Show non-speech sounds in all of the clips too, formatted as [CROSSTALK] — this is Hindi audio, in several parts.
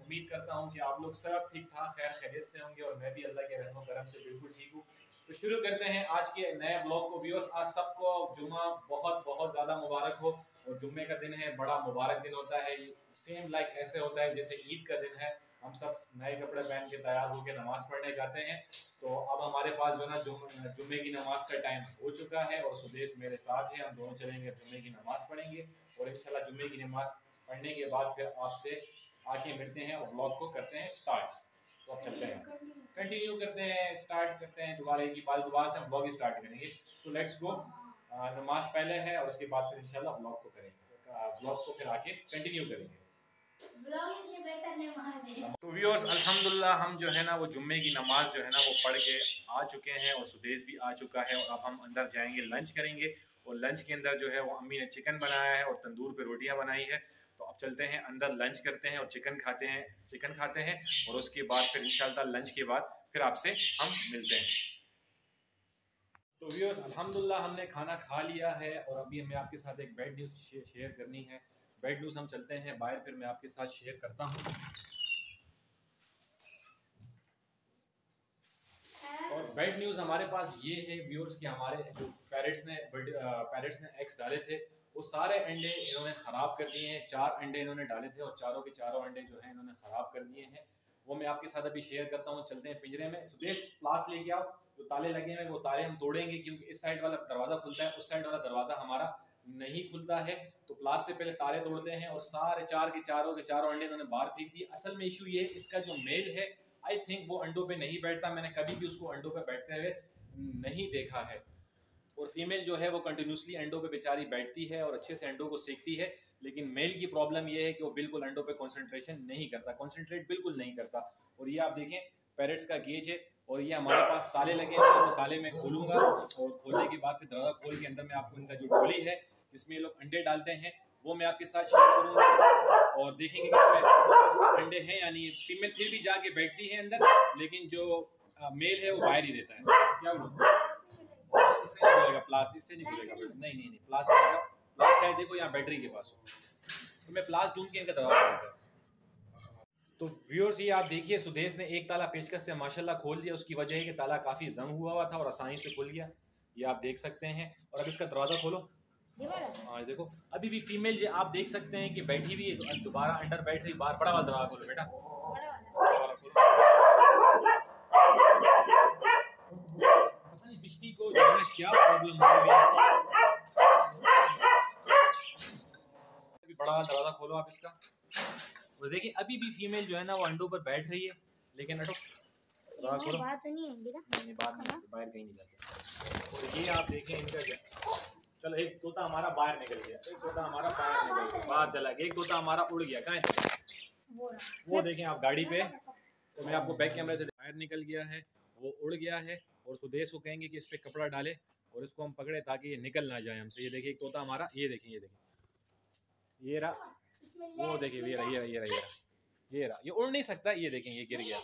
उम्मीद करता हूँ कि आप लोग सब ठीक ठाक, खैर खैरियत से होंगे और मैं भी अल्लाह के रहम करम से बिल्कुल ठीक हूँ। तो शुरू करते हैं आज के नए ब्लॉग को। व्यूअर्स, आज सबको जुमा बहुत बहुत ज़्यादा मुबारक हो। और जुम्मे का दिन है, बड़ा मुबारक दिन होता है। सेम लाइक ऐसे होता है जैसे ईद का दिन है। हम सब नए कपड़े पहन के तैयार होकर नमाज़ पढ़ने जाते हैं। तो अब हमारे पास जो ना जुम्मे की नमाज़ का टाइम हो चुका है और सुदेश मेरे साथ है। हम दोनों चलेंगे, जुम्मे की नमाज़ पढ़ेंगे और इंशाल्लाह जुम्मे की नमाज़ पढ़ने के बाद फिर आपसे आके मिलते हैं और ब्लॉग को करते हैं स्टार्ट तो अब चलते हैं। कंटिन्यू करते हैं स्टार्ट करते हैं। दोबारा की बात, दोबारा से हम ब्लॉग स्टार्ट करेंगे। तो लेट्स गो नमाज़ पहले है और उसके बाद फिर इंशाल्लाह ब्लॉग को करेंगे। ब्लॉग को फिर आके कंटिन्यू करेंगे। व्यूअर्स अल्हम्दुलिल्लाह हम जो है ना, वो जुम्मे की नमाज़ जो है ना, वो पढ़ के आ चुके हैं और सुदेश भी आ चुका है और अब हम अंदर जाएँगे लंच करेंगे और लंच के अंदर जो है, वो अम्मी ने चिकन बनाया है और तंदूर पे रोटियाँ बनाई है। तो अब चलते हैं, अंदर लंच करते हैं और चिकन खाते हैं चिकन खाते हैं और उसके बाद फिर इंशाल्लाह लंच के बाद फिर आपसे हम मिलते हैं। तो व्यूअर्स अल्हम्दुलिल्लाह हमने खाना खा लिया है और अभी हमें आपके साथ एक बैड न्यूज़ शेयर करनी है। बैड न्यूज़ हम चलते हैं, बाहर फिर मैं आपके साथ शेयर करता हूँ और बेड न्यूज़ हमारे पास ये है व्यूअर्स कि हमारे जो पैरेट्स ने पैरेट्स ने एग्स डाले थे, वो सारे अंडे इन्होंने ख़राब कर दिए हैं, चार अंडे इन्होंने डाले थे और चारों के चारों अंडे जो हैं इन्होंने ख़राब कर दिए हैं। वो मैं आपके साथ अभी शेयर करता हूँ, चलते हैं पिंजरे में। सुदेश प्लास लेके आओ, जो ताले लगे हैं, वो ताले हम तोड़ेंगे, क्योंकि इस साइड वाला दरवाज़ा खुलता है, उस साइड वाला दरवाज़ा हमारा नहीं खुलता है। तो प्लास से पहले ताले तोड़ते हैं और सारे चार के चारों के चारों अंडे इन्होंने बाहर फेंक दिए। असल में इशू ये है, इसका जो मेल है आई थिंक वो अंडों पे नहीं बैठता। मैंने कभी भी उसको अंडों पे बैठते हुए नहीं देखा है। और फीमेल जो है, वो कंटिन्यूसली अंडों पे बेचारी बैठती है और अच्छे से अंडों को सीखती है। लेकिन मेल की प्रॉब्लम ये है कि वो बिल्कुल अंडों पे कंसंट्रेशन नहीं करता। कंसंट्रेट बिल्कुल नहीं करता। और ये आप देखें पेरेट्स का गेज है और ये हमारे पास ताले लगे हैं। तो ताले में खोलूँगा और खोलने के बाद फिर दरवाज़ा खोल के अंदर में आपको इनका जो डोली है, जिसमें ये लोग अंडे डालते हैं वो मैं आपके साथ शेयर करूँगा और देखेंगे कि अंडे हैं यानी फीमेल फिर भी जाके बैठती है अंदर लेकिन जो मेल है वो बाहर ही रहता है। क्या इससे नहीं खुलेगा प्लास इससे नहीं खुलेगा नहीं नहीं नहीं प्लास प्लास है देखो यहाँ बैटरी के पास हो। तो मैं प्लास ढूंढ के इनका दरवाज़ा तो व्यूअर्स ये आप देखिए सुदेश ने एक ताला पेचकस से माशाल्लाह खोल दिया। उसकी वजह है कि ताला काफ़ी जंग हुआ हुआ था और आसानी से खुल गया। ये आप देख सकते हैं। और अब इसका दरवाज़ा खोलो। हाँ देखो अभी भी फीमेल जो आप देख सकते हैं कि बैठी हुई है दोबारा अंडर बैठ रही बाहर बड़ा वाला दरवाज़ा खोलो बेटा। बिजली को क्या प्रॉब्लम हो रही अभी बड़ा दरवाज़ा खोलो आप इसका। और देखिए अभी भी फीमेल जो है ना वो अंडों पर बैठ रही है लेकिन अटो बात तो नहीं है बात नहीं बाहर कहीं नहीं जाते। और ये आप देखें इनका चलो, एक तोता हमारा बाहर निकल गया। एक तोता हमारा बाहर निकल गया। बाहर चला गया। एक तोता हमारा उड़ गया। कहाँ वो देखें आप गाड़ी पे। तो मैं आपको बैक कैमरे से बाहर निकल गया है। वो उड़ गया है और सुदेश को कहेंगे कि इस पर कपड़ा डाले और इसको हम पकड़े ताकि ये निकल ना जाए हमसे। ये देखिए, एक तोता हमारा, ये देखें ये देखें। ये रहा। वो देखिए ये रहा ये रहा ये रहा। ये रहा। ये उड़ नहीं सकता, ये देखें, ये गिर गया।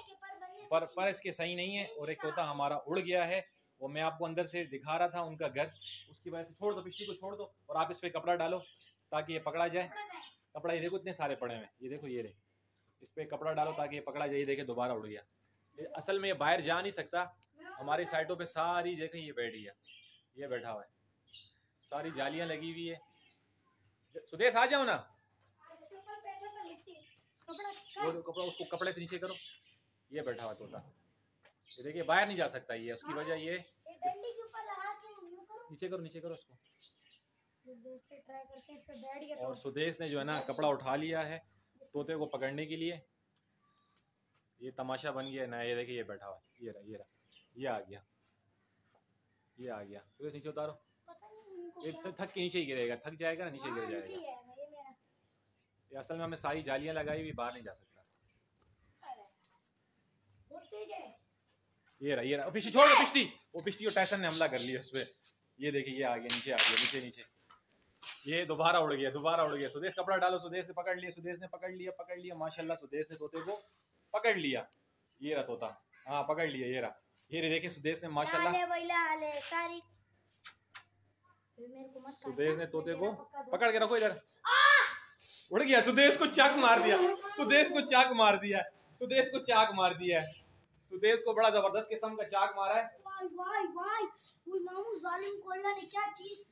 पर पर इसके सही नहीं है और एक तोता हमारा उड़ गया है। वो मैं आपको अंदर से दिखा रहा था उनका घर। उसकी वजह से छोड़ दो पिछली को छोड़ दो और आप इस पर कपड़ा डालो ताकि ये पकड़ा जाए। कपड़ा ये देखो इतने सारे पड़े हुए ये देखो ये रहे। इस पर कपड़ा डालो ताकि ये पकड़ा जाए। ये देखे दोबारा उड़ गया। असल में ये बाहर जा नहीं सकता। हमारी साइडों पे सारी देखें ये बैठ गया ये बैठा हुआ है। सारी जालियाँ लगी हुई है। सुदेश आ जाओ ना। वो कपड़ा उसको कपड़े से नीचे करो। ये बैठा हुआ तोता। ये देखिए बाहर नहीं जा सकता ये उसकी वजह ये नीचे करो नीचे करो उसको। और सुदेश ने जो है ना कपड़ा उठा लिया है तोते को पकड़ने के लिए। ये तमाशा बन गया ना ये देखिए ये बैठा हुआ ये रहा ये रहा ये आ गया। ये आ गया। सुदेश नीचे उतारो। ये थक के नीचे ही गिरेगा थक जाएगा ना नीचे गिर जाएगा। ये असल में हमें सारी जालियाँ लगाई हुई बाहर नहीं जा सकता। ये रहा ये रहा। पिछली छोड़ दो पिछली। वो पिछली और टैसन ने हमला कर लिया उस पर ये देखिए ये आ गया नीचे आ गया नीचे नीचे। ये दोबारा उड़ गया दोबारा उड़ गया। सुदेश कपड़ा डालो सुदेश ने पकड़ लिया सुदेश ने पकड़ लिया पकड़ लिया। माशाल्लाह सुदेश ने तोते को पकड़ लिया। ये रहा तोता। हाँ पकड़ लिया ये रहा। ये देखिए सुदेश ने माशाल्लाह सुदेश ने तोते को पकड़ के रखो इधर। उड़ गया सुदेश को चाक मार दिया। सुदेश को चाक मार दिया। सुदेश को चाक मार दिया। सुदेश को बड़ा ज़बरदस्त किस्म का चाक मारा है। वाई वाई वाई। वो मामू जालिम ने क्या चीज़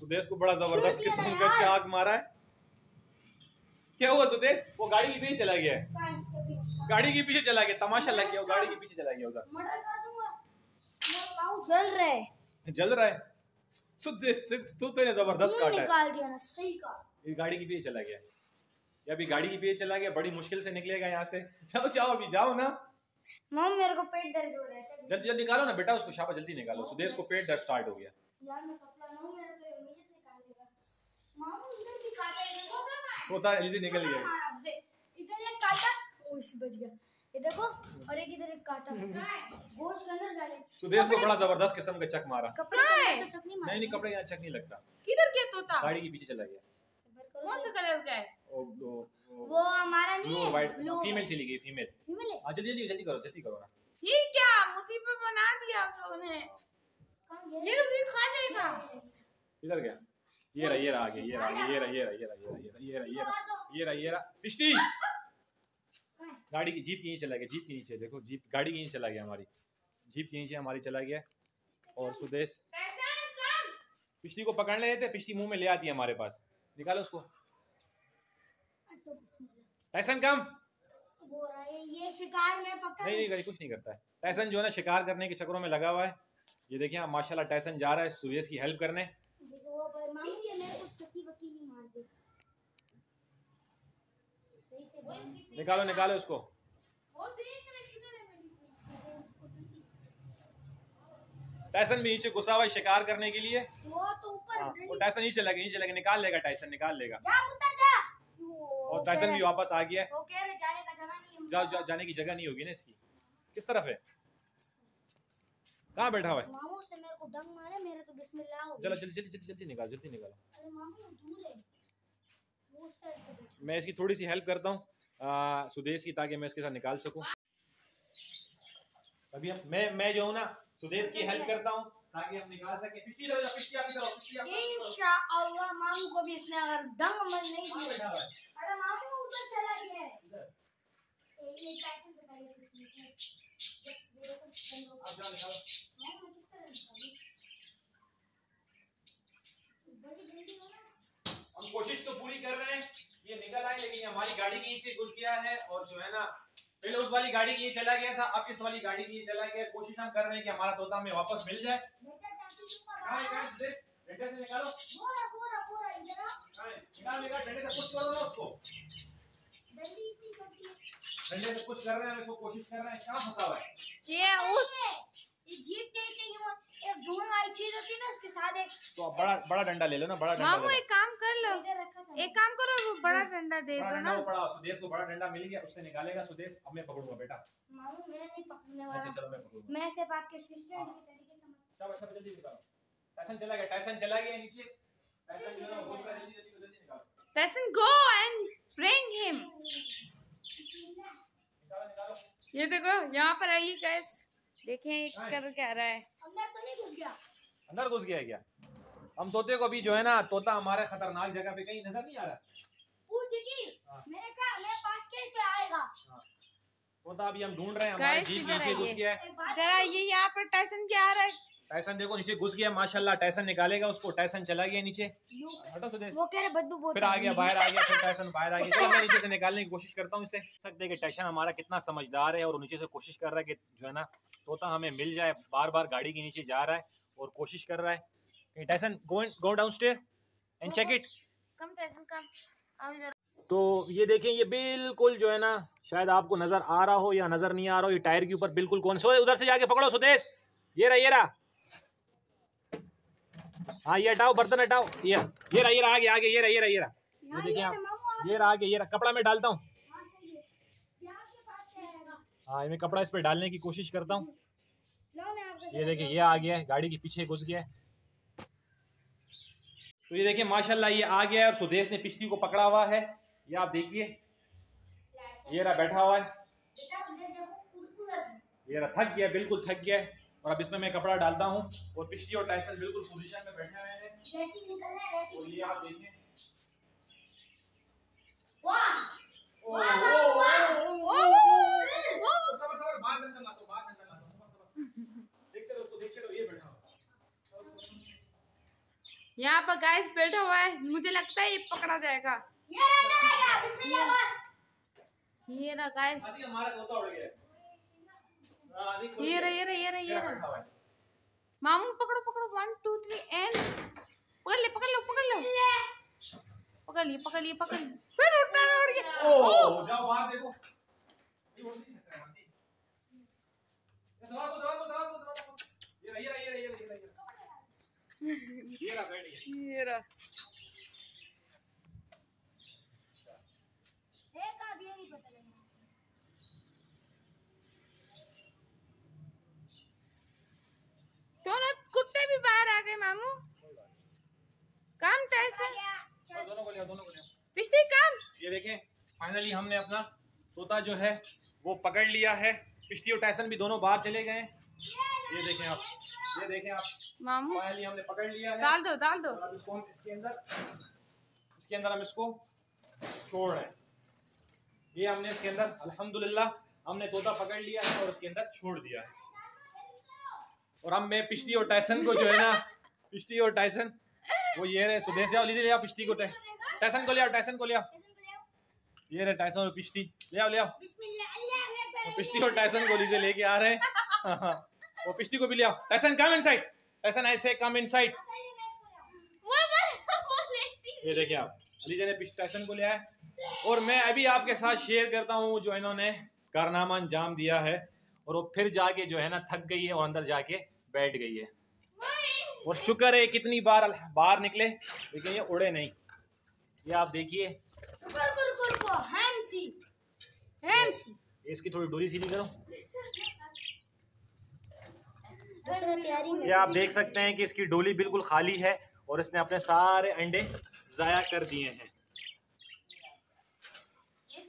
सुदेश को बड़ा ज़बरदस्त किस्म का चाक मारा है। क्या हुआ सुदेश? वो गाड़ी के पीछे चला गया है। गाड़ी के पीछे चला गया तमाशा लग गया वो गाड़ी के पीछे चला गया उधर जल रहे जल रहा है? सुदेश तू तो ज़बरदस्त काटा है। निकाल दिया ना सही का ये गाड़ी के पीछे चला गया। ये अभी गाड़ी के पीछे चला गया बड़ी मुश्किल से निकलेगा यहाँ से। चलो जाओ अभी जाओ ना। मामू मेरे को पेट दर्द हो रहा है जल्दी जल्दी निकालो ना बेटा उसको शाबा जल्दी निकालो। सुदेश को पेट दर्द स्टार्ट हो गया। यार मैं कपड़ा लाऊं मेरे को इमीडिएट निकाल देगा मामू इधर भी काटा है देखो तोता जल्दी निकल गया। इधर एक काटा ओ बच गया। ये देखो और एक इधर एक काटा। गोश्त के अंदर जाने सुदेश को बड़ा ज़बरदस्त किस्म का चक मारा। कपड़े तो चक नहीं नहीं मारा नहीं नहीं कपड़े यहाँ चक नहीं लगता। किधर गया तोता गाड़ी के पीछे चला गया। कौन सा कलर का है? वो हमारा नहीं है फीमेल चली गई फीमेल फीमेल है हाँ जल्दी जल्दी जल्दी करो जल्दी करो ना ये क्या मुसीबत बना दिया आप लोगों ने ये लोग भी खा जाएगा इधर गया ये रहा ये रहा आगे ये रहा ये रहा ये रहा ये रहा ये रहा ये रहा ये रहा ये रहा ये गाड़ी की जीप के नीचे चला गया जीप के नीचे देखो जीप गाड़ी के नीचे चला गया हमारी जीप के नीचे हमारी चला गया और सुदेश पिछली को पकड़ ले थे पिछली मुँह में ले आती है हमारे पास निकालो उसको टाइसन कम ये शिकार में पकड़ नहीं नहीं कुछ नहीं करता है। टाइसन जो है ना शिकार करने के चक्रों में लगा हुआ है। ये देखिए आप माशाल्लाह टाइसन जा रहा है सुरेश की हेल्प करने। निकालो निकालो उसको टाइसन भी नीचे घुसा हुआ है शिकार करने के लिए। वो तो ऊपर हाँ, टाइसन नीचे लगे नीचे लगे। निकाल लेगा टाइसन निकाल लेगा। जा। और टैसन भी वापस आ गया है। वो कह रहे जाने का जगह नहीं जा, जा, जाने की जगह नहीं होगी ना इसकी। किस तरफ़ है? कहाँ बैठा हुआ है? मामू से मेरे को डंग मारे मेरे तो बिस्मिल्लाह हो चलो जल्दी जल्दी जल्दी निकालो जल्दी निकालो। अरे मामू दूर है वो साइड मैं इसकी थोड़ी सी हेल्प करता हूँ सुदेश की ताकि मैं इसके साथ निकाल सकूँ। अभी मैं मैं जो हूँ ना सुदेश की हेल्प करता हूँ ताकि हम निकाल सके। पिछली तरफ़ पिछली आप तरफ़ पिछली आप इंशाअल्लाह मामू को भी इसने अगर डंग मर नहीं दिया। अरे मामू उधर चला गया है। ये पैसे तो पहले कुछ नहीं थे। ये देखो बंद आप जाओ निकालो मामू मैं किस तरह निकालूं बड़ी जल्दी हो हम कोशिश तो पूरी कर रहे हैं। ये निकल आए लेकिन हमारी गाड़ी के नीचे घुस गया है और जो है ना पहले उस वाली गाड़ी के ये चला गया था अब इस वाली गाड़ी के ये चला गया। कोशिश हम कर रहे हैं कि हमारा तोता हमें वापस मिल जाए। बेटा कहाँ है से निकालो। बोरा बोरा बोरा इधर आ। कहाँ है निकाल निकाल डंडे से पुश करो ना उसको डंडी इतनी छोटी है डंडे से पुश कर रहे हैं इसको कोशिश कर रहे हैं कहाँ फंसा हुआ है ये उस जीप के नीचे यूँ एक धुआँ वाली चीज़ होती है ना उसके साथ एक तो बड़ा बड़ा डंडा ले लो ना बड़ा डंडा मामू एक काम कर लो। एक काम करो वो बड़ा डंडा दे दो ना। पड़ा सुदेश को बड़ा डंडा मिल गया उससे निकालेगा सुदेश। अब मैं पकड़ूँगा बेटा। मामू मैं नहीं पकड़ने अच्छा चलो मैं पकड़ूँगा। मैं सिर्फ़ आपके असिस्टेंट के तरीके से शाबाश शाबाश जल्दी निकालो टाइसन चला गया टाइसन चला गया नीचे। टाइसन है है, एंड ब्रिंग हिम निकालो निकालो ये देखो यहाँ पर आइए गाइस देखें कर क्या रहा है. अंदर तो नहीं घुस गया अंदर घुस गया क्या? हम तोते को अभी जो है ना तोता हमारे खतरनाक जगह पे कहीं नज़र नहीं आ रहा। पूछ देखी हाँ। मेरे का मेरे पास केस पे आएगा. तोता अभी हम ढूंढ रहे हैं हमारे जीप इधर नीचे घुस आइए। गया है। जरा ये यहाँ पर टैसन क्या आ रहा है? टाइसन देखो नीचे घुस गया माशाल्लाह टाइसन निकालेगा उसको टाइसन चला गया नीचे। हटो सुदेश। वो कह रहे बदबू बहुत फिर आ गया बाहर आ गया फिर टाइसन बाहर आ गया। चलो मैं नीचे से निकालने की कोशिश करता हूँ इससे सकते हैं कि टाइसन हमारा कितना समझदार है और नीचे से कोशिश कर रहा है कि जो है ना तोता हमें मिल जाए बार बार गाड़ी के नीचे जा रहा है और कोशिश कर रहा है। Tyson go go down stair and check it come Tyson come. आओ इधर। तो ये देखें ये बिल्कुल जो है ना शायद आपको नज़र आ रहा हो या नज़र नहीं आ रहा हो ये टायर के ऊपर बिल्कुल कौन सो उधर से जाके पकड़ो सुदेश। ये रहा ये रहा। हाँ ये हटाओ बर्तन हटाओ ये ये रहा ये रहा आगे आगे ये रहा ये रहा ये रहा। ये देखिए आप ये रहा आगे ये रहा। कपड़ा मैं डालता हूँ। आएगा हाँ। मैं कपड़ा इस पे डालने की कोशिश करता हूँ। ये देखिए ये आ गया है गाड़ी के पीछे घुस गया है। तो ये देखिए माशाल्लाह ये आ गया है और सुदेश ने पिछली को पकड़ा हुआ है। ये आप देखिए ये रहा बैठा हुआ है। ये रहा थक गया बिल्कुल थक गया है। और अब इसमें मैं कपड़ा डालता हूँ और पिछली और टाइसन बिल्कुल पोजिशन में बैठे हुए हैं। तो, तो, यहाँ पर गाइस बैठा हुआ है मुझे लगता है ये पकड़ा जाएगा। ये रहा गाइस गाइस हमारा तोता उड़ गया। ये रहा ये रहा ये रहा ये ये रहा है मामू पकड़ो पकड़ो वन टू थ्री एंड पकड़ ले पकड़ लो पकड़ लो पकड़ लिए पकड़ लिए पकड़ लिए फिर उड़ता है उड़ गया ओ जाओ बाहर देखो ये उड़ नहीं सकता है हँसी ये दवा को दवा को दवा को दवा को ये रहा ये रहा ये रहा ये रहा ये रहा ये रहा बैठ गया ये रहा एक का भी नहीं पता लगना दोनों कुत्ते भी बाहर आ गए मामू? काम टैसे और दोनों को ले दोनों को ले पिछली काम? ये देखें फाइनली हमने अपना तोता जो है वो पकड़ लिया है। पिश्ती और टैसन भी दोनों बाहर चले गए। ये देखें आप ये देखें आप। मामू फाइनली हमने पकड़ लिया है। डाल दो डाल दो। अब इसको हम इसके अंदर इसके अंदर हम इसको छोड़ रहे हैं। ये हमने इसके अंदर अल्हम्दुलिल्लाह हमने तोता पकड़ लिया है और इसके अंदर छोड़ दिया है। और हम मैं पिश्ती और टाइसन को जो है ना [LAUGHS] पिश्ती और टाइसन। वो ये रहे, सुदेश जाओ लीजिए ले आओ पिश्ती को टाइसन को ले आओ, टाइसन को ले आओ। ये रहे टाइसन और पिश्ती। ले आओ ले आओ। अकबर और टाइसन को लीजिए लेके आ रहे [LAUGHS] वो पिश्ती को भी ले आओ। टाइसन कम इनसाइड टाइसन ऐसे कम इनसाइड ये देखिए आप अलीजा ने टाइसन को लिया है और मैं अभी आपके साथ शेयर करता हूँ जो इन्होंने कारनामा अंजाम दिया है। और वो फिर जाके जो है ना, थक गई है और अंदर जाके बैठ गई है। और शुक्र है कितनी बार बाहर निकले, लेकिन ये उड़े नहीं। ये आप देखिए। इसकी थोड़ी दूरी सीधी करो। ये आप देख सकते हैं कि इसकी डोली बिल्कुल खाली है और इसने अपने सारे अंडे ज़ाया कर दिए हैं।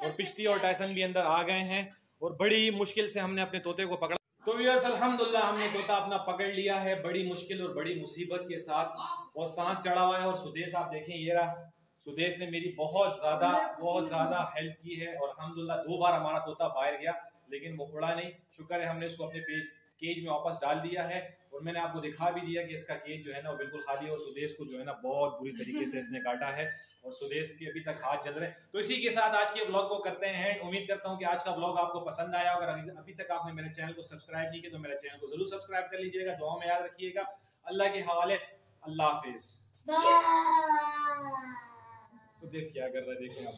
और पिश्ती और टाइसन भी अंदर आ गए हैं और बड़ी मुश्किल से हमने अपने तोते को पकड़ा। तो व्यूअर्स अल्हम्दुलिल्लाह हमने तोता अपना पकड़ लिया है बड़ी मुश्किल और बड़ी मुसीबत के साथ। और सांस चढ़ा हुआ है और सुदेश, आप देखें, ये रहा। सुदेश ने मेरी बहुत ज़्यादा बहुत ज़्यादा हेल्प की है और अलहमदुल्ला दो बार हमारा तोता बाहर गया, लेकिन वो उड़ा नहीं। शुक्र है हमने उसको अपने पेज केज में वापस डाल दिया है और मैंने आपको दिखा भी दिया कि इसका केज जो है ना वो बिल्कुल खाली है और सुदेश को जो है ना बहुत बुरी तरीके से इसने काटा है और सुदेश के अभी तक हाथ जल रहे हैं। तो इसी के साथ आज के ब्लॉग को करते हैं उम्मीद करता हूँ कि आज का ब्लॉग आपको पसंद आया अगर अभी तक आपने मेरे चैनल को सब्सक्राइब नहीं किया तो मेरे चैनल को ज़रूर सब्सक्राइब कर लीजिएगा। दुआ में याद रखिएगा। अल्लाह के हवाले अल्लाह हाफिज। सुदेश क्या कर रहा है देखें आप।